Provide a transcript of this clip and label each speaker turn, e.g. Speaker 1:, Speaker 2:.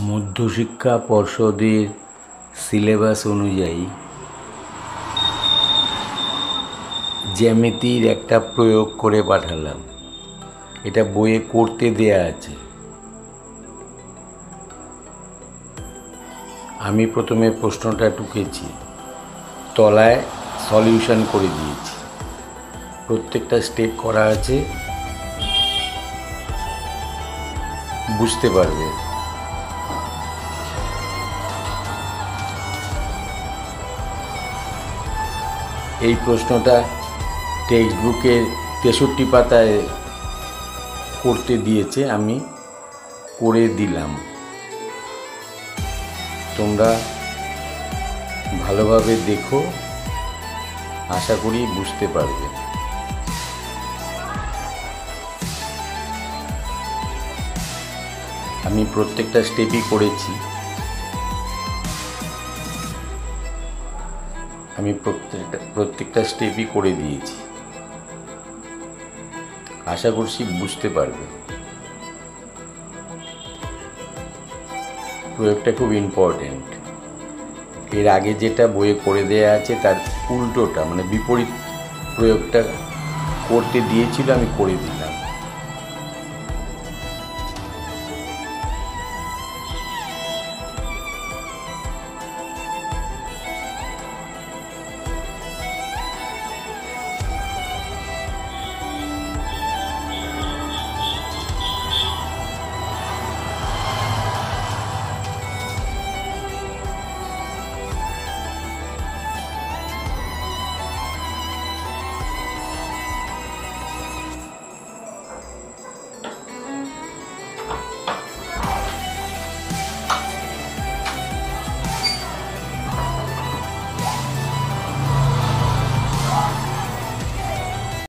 Speaker 1: মধ্যশিক্ষা পর্ষদের সিলেবাস অনুযায়ী জ্যামিতির একটা প্রয়োগ করে পাঠালাম। এটা বইয়ে করতে দেয়া আছে। আমি প্রথমে প্রশ্নটা টুকেছি, তলায় সলিউশন করে দিয়েছি। প্রত্যেকটা স্টেপ করা আছে। বুঝতে পারবে? এই প্রশ্নটা টেক্সট বুকের তেষট্টি পাতায় করতে দিয়েছে, আমি করে দিলাম। তোমরা ভালোভাবে দেখো, আশা করি বুঝতে পারবে। আমি প্রত্যেকটা স্টেপই করেছি। আমি প্রত্যেকটা প্রত্যেকটা স্টেপই করে দিয়েছি। আশা করছি বুঝতে পারবে। প্রয়োগটা খুব ইম্পর্টেন্ট এর আগে যেটা বইয়ে করে দেয়া আছে, তার উল্টোটা মানে বিপরীত প্রয়োগটা করতে দিয়েছিল, আমি করে দিই।